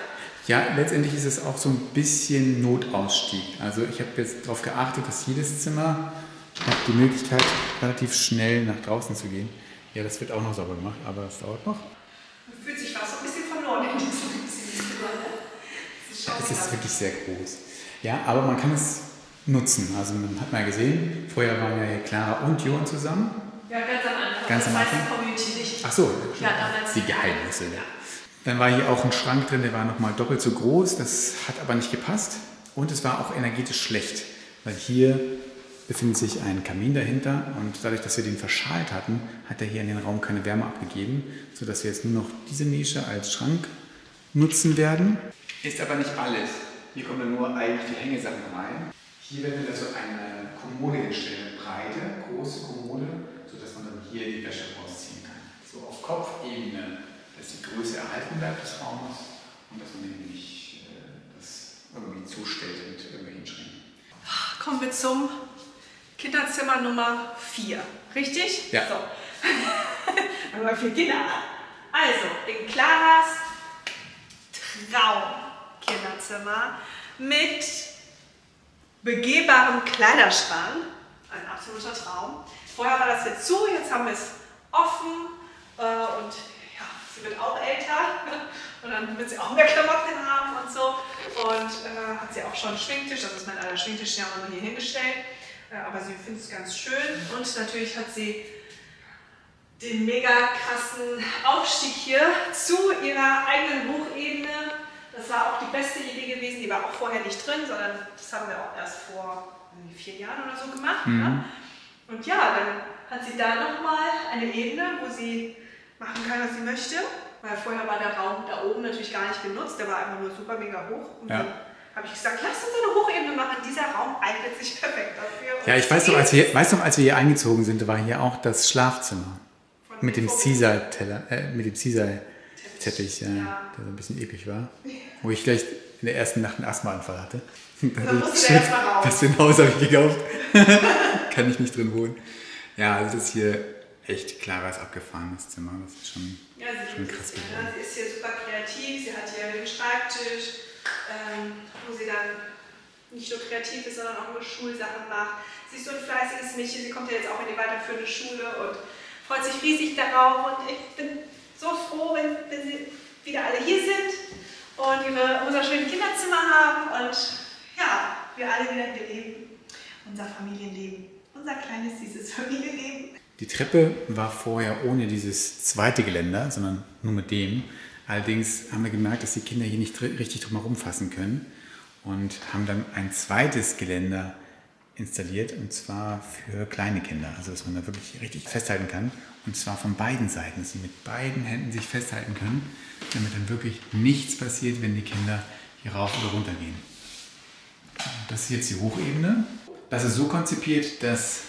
Ja, letztendlich ist es auch so ein bisschen Notausstieg. Also ich habe jetzt darauf geachtet, dass jedes Zimmer hat die Möglichkeit, relativ schnell nach draußen zu gehen. Ja, das wird auch noch sauber gemacht, aber es dauert noch. Man fühlt sich fast so ein bisschen verloren in diesem Zimmer, ne? Das ist schon Es ist wirklich sehr groß. Ja, aber man kann es nutzen. Also man hat mal gesehen, vorher waren ja hier Clara und Johann zusammen. Ja, ganz am Anfang. Ganz am Anfang? Ach so, Ja, die Geheimnisse. Ja. Dann war hier auch ein Schrank drin, der war nochmal doppelt so groß. Das hat aber nicht gepasst. Und es war auch energetisch schlecht, weil hier befindet sich ein Kamin dahinter und dadurch, dass wir den verschalt hatten, hat er hier in den Raum keine Wärme abgegeben, sodass wir jetzt nur noch diese Nische als Schrank nutzen werden. Ist aber nicht alles. Hier kommen dann nur eigentlich die Hängesachen rein. Hier werden wir also eine Kommode hinstellen, eine breite, große Kommode, sodass man dann hier die Wäsche rausziehen kann. So auf Kopfebene, dass die Größe erhalten bleibt des Raumes und dass man eben nicht äh, das irgendwie zustellt mit irgendwelchen Schränken. Kommen wir zum Kinderzimmer Nummer 4. Richtig? Ja. So. Nummer 4 Kinder. Also, in Claras Traum-Kinderzimmer mit begehbarem Kleiderschrank. Ein absoluter Traum. Vorher war das jetzt zu, jetzt haben wir es offen äh, und ja, sie wird auch älter und dann wird sie auch mehr Klamotten haben und so. Und äh, hat sie auch schon einen Schminktisch, das ist mein alter Schminktisch, den haben wir hier hingestellt. Äh, aber sie findet es ganz schön und natürlich hat sie den mega krassen Aufstieg hier zu ihrer eigenen Hochebene. Das war auch die beste Idee gewesen, die war auch vorher nicht drin, sondern das haben wir auch erst vor vier Jahren oder so gemacht. Ne? Und ja, dann hat sie da nochmal eine Ebene, wo sie machen kann, was sie möchte. Weil vorher war der Raum da oben natürlich gar nicht genutzt, der war einfach nur super mega hoch. Und Ja. dann habe ich gesagt, lass uns eine Hochebene machen. Dieser Raum eignet sich perfekt dafür. Und Ja, ich weiß noch, als wir, weiß noch, als wir hier eingezogen sind, war hier auch das Schlafzimmer. Von Mit dem Caesar-Teller, äh, mit dem Caesar-Teppich, ja, Ja. der so ein bisschen eklig war. Wo ich gleich in der ersten Nacht einen Asthmaanfall hatte. Dann musste der erst mal raus. Das in Haus habe ich gekauft. Kann ich nicht drin wohnen. Ja, also das ist hier echt klares abgefahrenes Zimmer. Das ist schon, Ja, sie, schon ist, krass ja, geworden. sie ist hier super kreativ. Sie hat hier einen Schreibtisch, ähm, wo sie dann nicht nur kreativ ist, sondern auch nur Schulsachen macht. Sie ist so ein fleißiges Mädchen. Sie kommt ja jetzt auch in die weiterführende Schule und freut sich riesig darauf. Und ich bin so froh, wenn, wenn sie wieder alle hier sind und wir unser schönes Kinderzimmer haben und ja, wir alle wieder leben. Unser Familienleben. Unser kleines, süßes Familienleben. Die Treppe war vorher ohne dieses zweite Geländer, sondern nur mit dem. Allerdings haben wir gemerkt, dass die Kinder hier nicht richtig drumherum fassen können und haben dann ein zweites Geländer installiert und zwar für kleine Kinder, also dass man da wirklich richtig festhalten kann und zwar von beiden Seiten, dass sie mit beiden Händen sich festhalten können, damit dann wirklich nichts passiert, wenn die Kinder hier rauf oder runter gehen. Das ist jetzt die Hochebene. Das ist so konzipiert, dass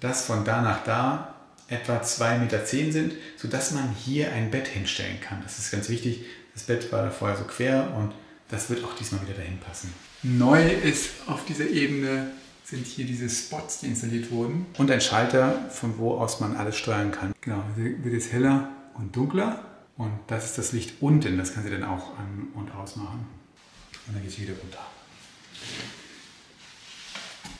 das von da nach da etwa 2,10 Meter sind, sodass man hier ein Bett hinstellen kann. Das ist ganz wichtig. Das Bett war da vorher so quer und das wird auch diesmal wieder dahin passen. Neu ist auf dieser Ebene sind hier diese Spots, die installiert wurden und ein Schalter, von wo aus man alles steuern kann. Genau, hier wird jetzt heller und dunkler und das ist das Licht unten, das kann sie dann auch an und aus machen. Und dann geht sie wieder runter.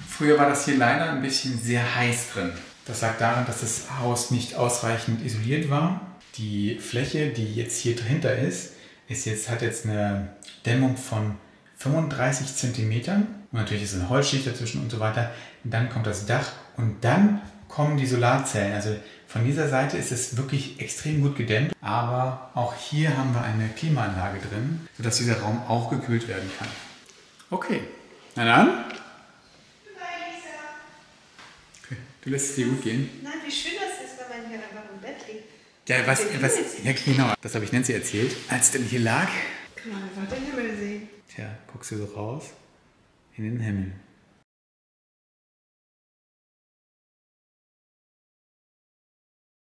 Früher war das hier leider ein bisschen sehr heiß drin. Das lag daran, dass das Haus nicht ausreichend isoliert war. Die Fläche, die jetzt hier dahinter ist, ist jetzt, hat jetzt eine Dämmung von 35 Zentimetern. Und natürlich ist eine Holzschicht dazwischen und so weiter. Und dann kommt das Dach und dann kommen die Solarzellen. Also Von dieser Seite ist es wirklich extrem gut gedämmt, aber auch hier haben wir eine Klimaanlage drin, sodass dieser Raum auch gekühlt werden kann. Okay, na dann. Okay. Du lässt es dir gut gehen. Nein, wie schön das ist, wenn man hier einfach im Bett liegt. Ja, was, was, ja genau, das habe ich Nancy erzählt. Als ich dann hier lag, Kann man einfach den Himmel sehen. tja, guckst du so raus in den Himmel.